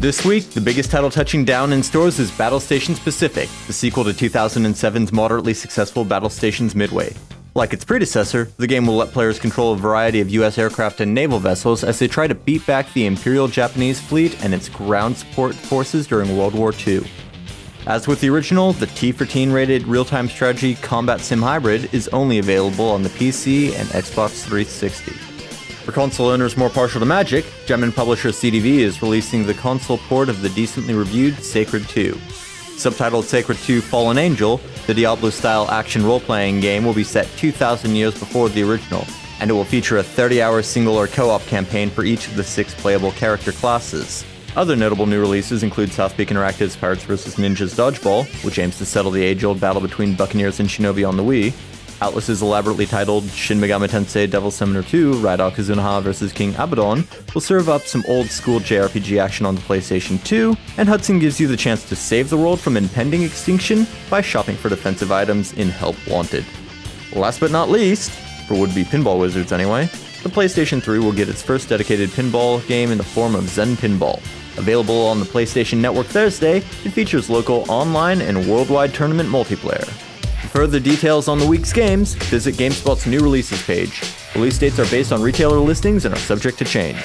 This week, the biggest title touching down in stores is Battlestations Pacific, the sequel to 2007's moderately successful Battlestations Midway. Like its predecessor, the game will let players control a variety of US aircraft and naval vessels as they try to beat back the Imperial Japanese fleet and its ground support forces during World War II. As with the original, the T for Teen rated real time strategy Combat Sim Hybrid is only available on the PC and Xbox 360. For console owners more partial to Magic, German publisher CDV is releasing the console port of the decently reviewed Sacred 2. Subtitled Sacred 2 Fallen Angel, the Diablo style action role playing game will be set 2,000 years before the original, and it will feature a 30 hour single or co op campaign for each of the six playable character classes. Other notable new releases include SouthPeak Interactive's Pirates vs. Ninjas Dodgeball, which aims to settle the age old battle between Buccaneers and Shinobi on the Wii, Atlus's elaborately titled Shin Megami Tensei Devil Summoner 2 Raidou Kuzunoha vs. King Abaddon will serve up some old school JRPG action on the PlayStation 2, and Hudson gives you the chance to save the world from impending extinction by shopping for defensive items in Help Wanted. Last but not least, for would be pinball wizards anyway, the PlayStation 3 will get its first dedicated pinball game in the form of Zen Pinball. Available on the PlayStation Network Thursday, it features local online and worldwide tournament multiplayer. For further details on the week's games, visit GameSpot's new releases page. Release dates are based on retailer listings and are subject to change.